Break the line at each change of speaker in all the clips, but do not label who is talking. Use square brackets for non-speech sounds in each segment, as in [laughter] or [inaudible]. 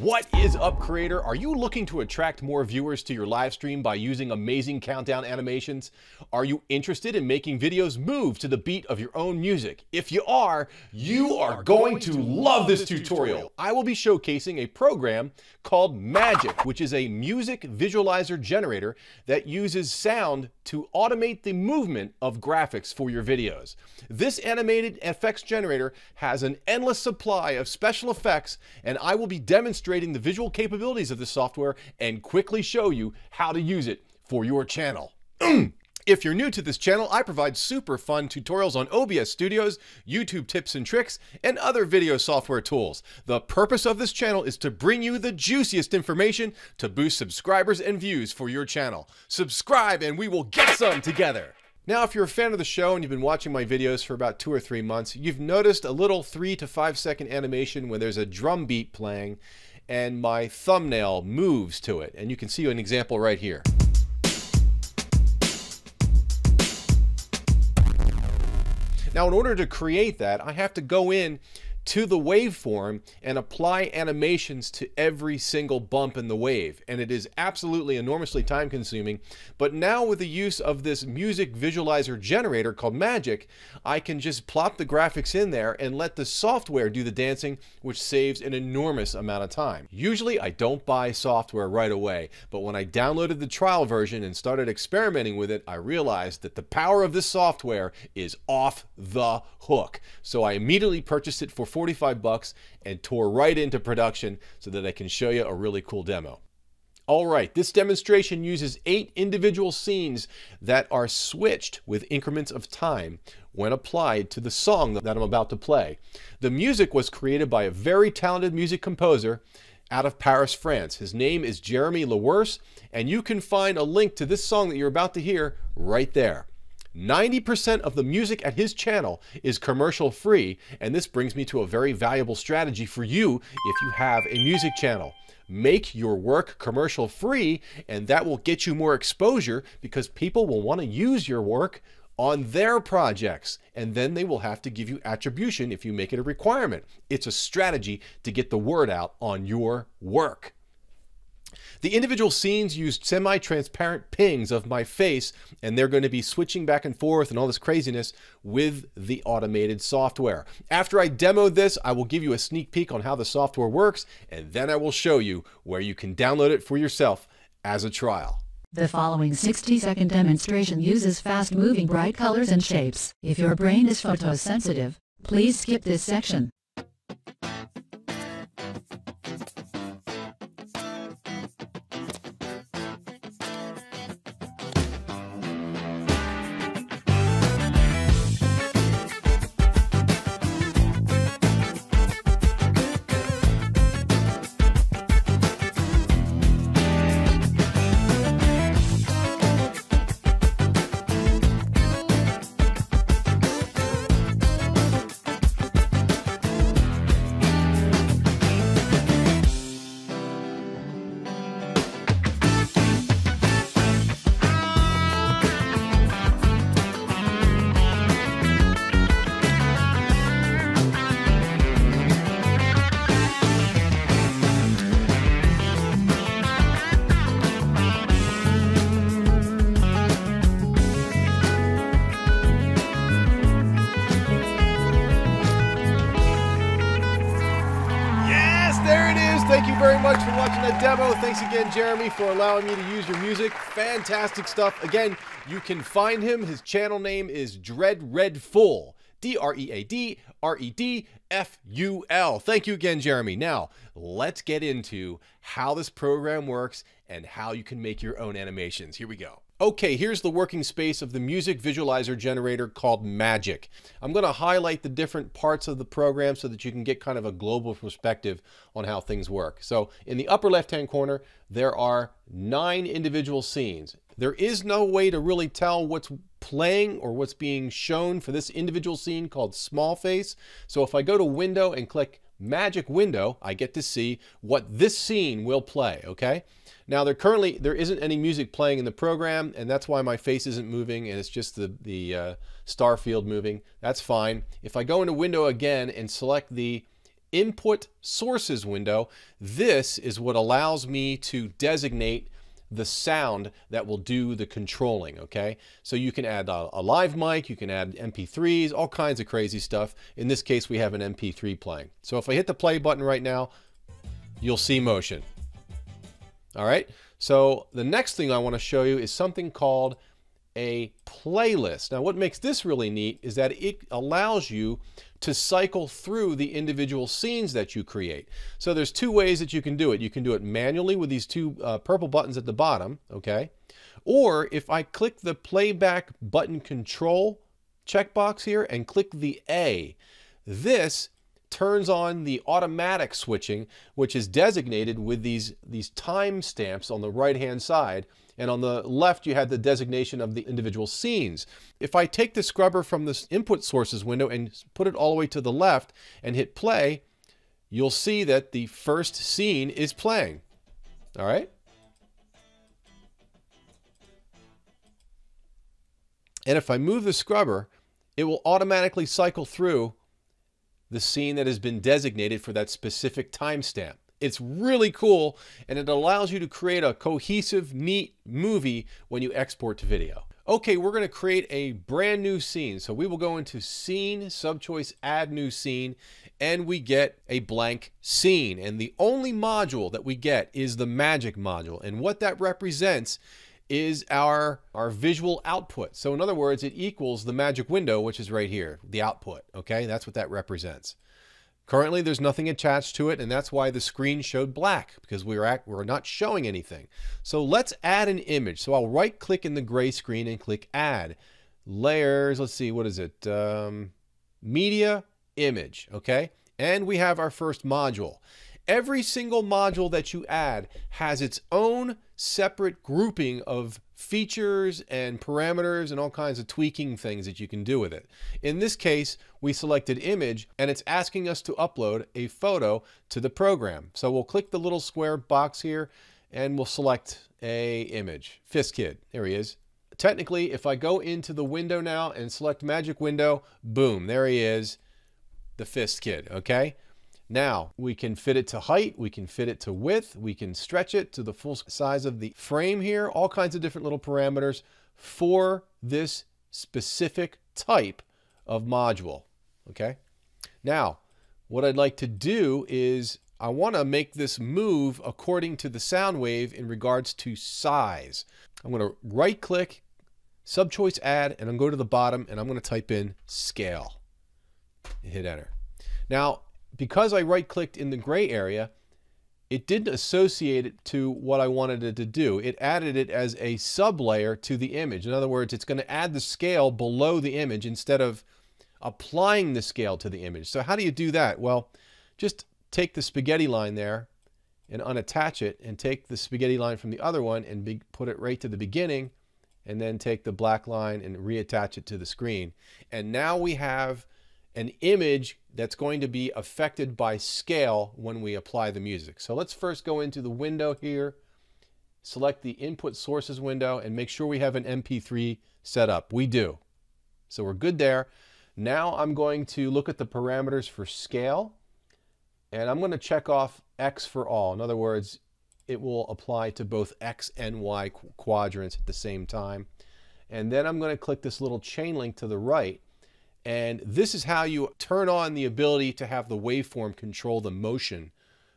What is up, creator? Are you looking to attract more viewers to your live stream by using amazing countdown animations? Are you interested in making videos move to the beat of your own music? If you are, you are going to love this tutorial. I will be showcasing a program called Magic, which is a music visualizer generator that uses sound to automate the movement of graphics for your videos. This animated effects generator has an endless supply of special effects, and I will be demonstrating the visual capabilities of this software and quickly show you how to use it for your channel. [clears throat] If you're new to this channel, I provide super fun tutorials on OBS Studios, YouTube tips and tricks, and other video software tools. The purpose of this channel is to bring you the juiciest information to boost subscribers and views for your channel. Subscribe and we will get some together. Now, if you're a fan of the show and you've been watching my videos for about two or three months, you've noticed a little three to five second animation when there's a drum beat playing and my thumbnail moves to it. And you can see an example right here. Now, in order to create that, I have to go in to the waveform and apply animations to every single bump in the wave. And it is absolutely enormously time consuming. But now with the use of this music visualizer generator called Magic, I can just plop the graphics in there and let the software do the dancing, which saves an enormous amount of time. Usually I don't buy software right away, but when I downloaded the trial version and started experimenting with it, I realized that the power of this software is off the hook. So I immediately purchased it for 45 bucks and tore right into production so that I can show you a really cool demo. All right, this demonstration uses eight individual scenes that are switched with increments of time when applied to the song that I'm about to play. The music was created by a very talented music composer out of Paris, France. His name is Jeremy Lewerse, and you can find a link to this song that you're about to hear right there. 90% of the music at his channel is commercial free, and this brings me to a very valuable strategy for you if you have a music channel. Make your work commercial free, and that will get you more exposure because people will want to use your work on their projects, and then they will have to give you attribution if you make it a requirement. It's a strategy to get the word out on your work. The individual scenes used semi-transparent PNGs of my face, and they're going to be switching back and forth and all this craziness with the automated software. After I demo this, I will give you a sneak peek on how the software works, and then I will show you where you can download it for yourself as a trial.
The following 60-second demonstration uses fast-moving bright colors and shapes. If your brain is photosensitive, please skip this section.
Thanks again, Jeremy, for allowing me to use your music. Fantastic stuff. Again, you can find him. His channel name is Dread Red Full. D R E A D R E D F U L. Thank you again, Jeremy. Now, let's get into how this program works and how you can make your own animations. Here we go. Okay, here's the working space of the music visualizer generator called Magic. I'm going to highlight the different parts of the program so that you can get kind of a global perspective on how things work. So in the upper left-hand corner, there are nine individual scenes. There is no way to really tell what's playing or what's being shown for this individual scene called small face. So if I go to window and click magic window, I get to see what this scene will play, okay? Now there currently, there isn't any music playing in the program and that's why my face isn't moving and it's just the, the uh, star field moving. That's fine. If I go into window again and select the input sources window, this is what allows me to designate the sound that will do the controlling, okay? So you can add a, a, live mic, you can add MP3s, all kinds of crazy stuff. In this case, we have an MP3 playing. So if I hit the play button right now, you'll see motion. All right, so the next thing I want to show you is something called a playlist. Now what makes this really neat is that it allows you to cycle through the individual scenes that you create. So there's two ways that you can do it. You can do it manually with these two uh, purple buttons at the bottom, okay? Or if I click the playback button control checkbox here and click the A, this turns on the automatic switching, which is designated with these, these time stamps on the right-hand side. And on the left, you have the designation of the individual scenes. If I take the scrubber from this input sources window and put it all the way to the left and hit play, you'll see that the first scene is playing. All right? And if I move the scrubber, it will automatically cycle through the scene that has been designated for that specific timestamp. It's really cool and it allows you to create a cohesive, neat movie when you export to video. Okay, we're going to create a brand new scene. So we will go into scene, subchoice, add new scene, and we get a blank scene. And the only module that we get is the magic module. And what that represents is our, our visual output. So in other words, it equals the magic window, which is right here, the output, okay? That's what that represents. Currently, there's nothing attached to it, and that's why the screen showed black, because we are at, we're not showing anything. So let's add an image. So I'll right-click in the gray screen and click Add. Layers, let's see, what is it? Um, media, image, okay? And we have our first module. Every single module that you add has its own separate grouping of features and parameters and all kinds of tweaking things that you can do with it. In this case, we selected image and it's asking us to upload a photo to the program. So we'll click the little square box here and we'll select a image. Fist Kid, there he is. Technically, if I go into the window now and select magic window, boom, there he is, the Fist Kid, okay? Now, we can fit it to height, we can fit it to width, we can stretch it to the full size of the frame here, all kinds of different little parameters for this specific type of module, okay? Now, what I'd like to do is I want to make this move according to the sound wave in regards to size. I'm going to right click, subchoice add, and I'm going to go to the bottom and I'm going to type in scale. Hit enter. Now, because I right clicked in the gray area, it didn't associate it to what I wanted it to do. It added it as a sublayer to the image. In other words, it's going to add the scale below the image instead of applying the scale to the image. So how do you do that? Well, just take the spaghetti line there and unattach it and take the spaghetti line from the other one and put it right to the beginning and then take the black line and reattach it to the screen. And now we have an image that's going to be affected by scale when we apply the music. So let's first go into the window here, select the input sources window and make sure we have an MP3 set up. We do. So we're good there. Now I'm going to look at the parameters for scale and I'm going to check off X for all. In other words, it will apply to both X and Y quadrants at the same time. And then I'm going to click this little chain link to the right and this is how you turn on the ability to have the waveform control the motion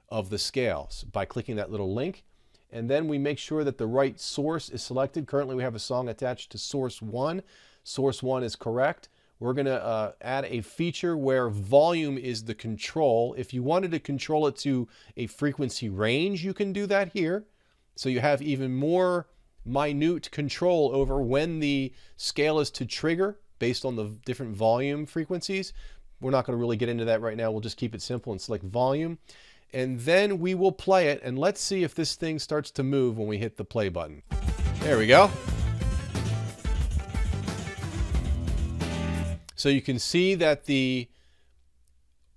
of the scales by clicking that little link. And then we make sure that the right source is selected. Currently we have a song attached to source one. Source one is correct. We're going to uh, add a feature where volume is the control. If you wanted to control it to a frequency range, you can do that here. So you have even more minute control over when the scale is to trigger based on the different volume frequencies. We're not going to really get into that right now. We'll just keep it simple and select volume. And then we will play it and let's see if this thing starts to move when we hit the play button. There we go. So you can see that the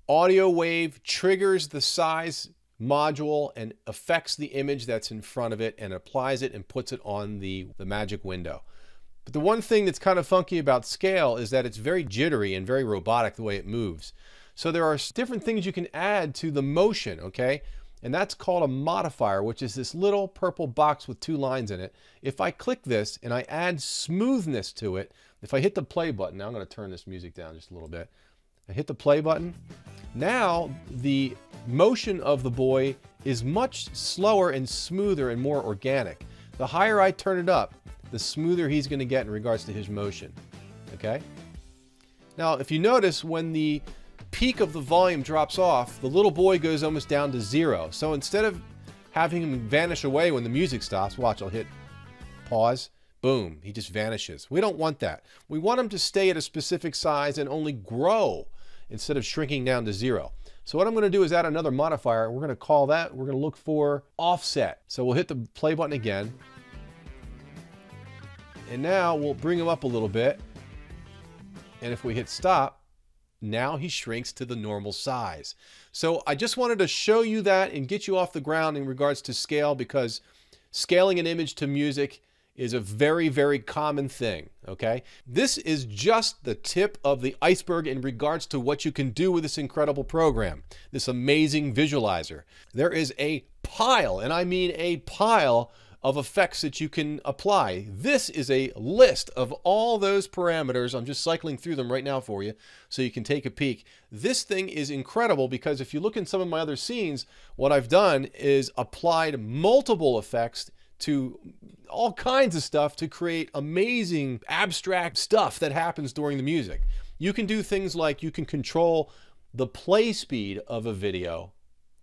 audio wave triggers the size module and affects the image that's in front of it and applies it and puts it on the, the magic window. But the one thing that's kind of funky about scale is that it's very jittery and very robotic the way it moves. So there are different things you can add to the motion, okay? And that's called a modifier, which is this little purple box with two lines in it. If I click this and I add smoothness to it, if I hit the play button, now I'm going to turn this music down just a little bit. I hit the play button. Now the motion of the boy is much slower and smoother and more organic. The higher I turn it up, the smoother he's going to get in regards to his motion. Okay? Now, if you notice, when the peak of the volume drops off, the little boy goes almost down to zero. So instead of having him vanish away when the music stops, watch, I'll hit pause, boom, he just vanishes. We don't want that. We want him to stay at a specific size and only grow instead of shrinking down to zero. So what I'm going to do is add another modifier. We're going to call that, we're going to look for offset. So we'll hit the play button again. And now we'll bring him up a little bit. And if we hit stop, now he shrinks to the normal size. So I just wanted to show you that and get you off the ground in regards to scale because scaling an image to music is a very, very common thing, okay? This is just the tip of the iceberg in regards to what you can do with this incredible program, this amazing visualizer. There is a pile, and I mean a pile of effects that you can apply. This is a list of all those parameters. I'm just cycling through them right now for you so you can take a peek. This thing is incredible because if you look in some of my other scenes, what I've done is applied multiple effects to all kinds of stuff to create amazing abstract stuff that happens during the music. You can do things like you can control the play speed of a video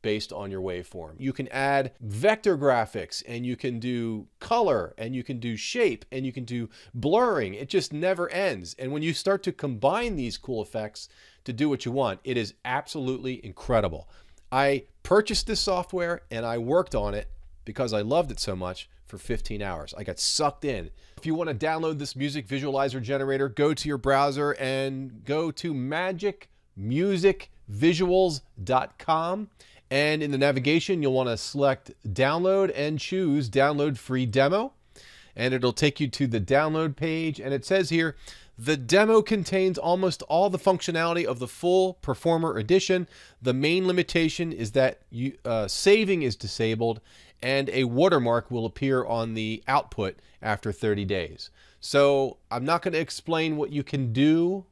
based on your waveform. You can add vector graphics and you can do color and you can do shape and you can do blurring. It just never ends. And when you start to combine these cool effects to do what you want, it is absolutely incredible. I purchased this software and I worked on it because I loved it so much for 15 hours. I got sucked in. If you want to download this music visualizer generator, go to your browser and go to magicmusicvisuals.com. And in the navigation, you'll want to select download and choose download free demo. And it'll take you to the download page. And it says here, the demo contains almost all the functionality of the full Performer Edition. The main limitation is that you, uh, saving is disabled and a watermark will appear on the output after 30 days. So I'm not going to explain what you can do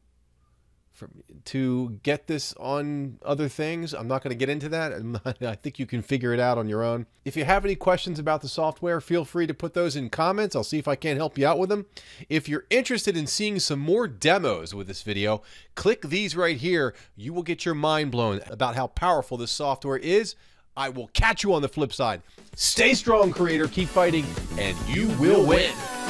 to get this on other things. I'm not going to get into that. [laughs] I think you can figure it out on your own. If you have any questions about the software, feel free to put those in comments. I'll see if I can help you out with them. If you're interested in seeing some more demos with this video, click these right here. You will get your mind blown about how powerful this software is. I will catch you on the flip side. Stay strong, creator. Keep fighting, and you will win.